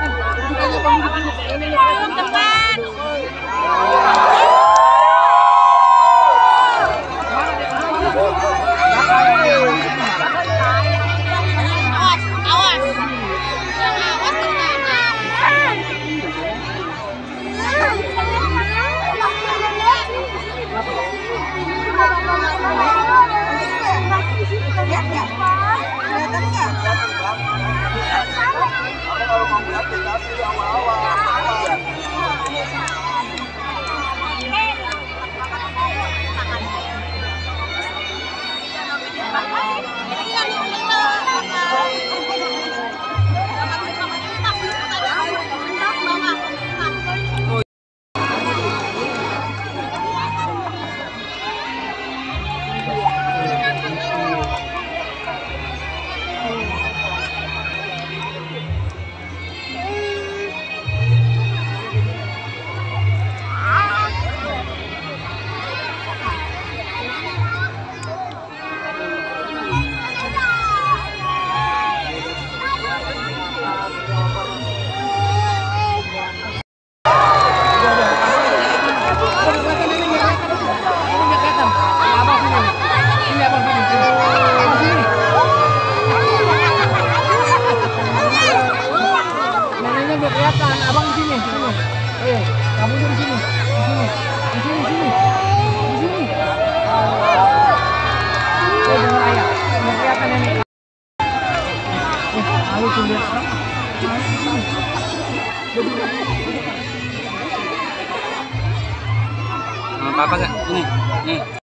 ทำกันบ้าน Apa-apa nggak? Ini, ini.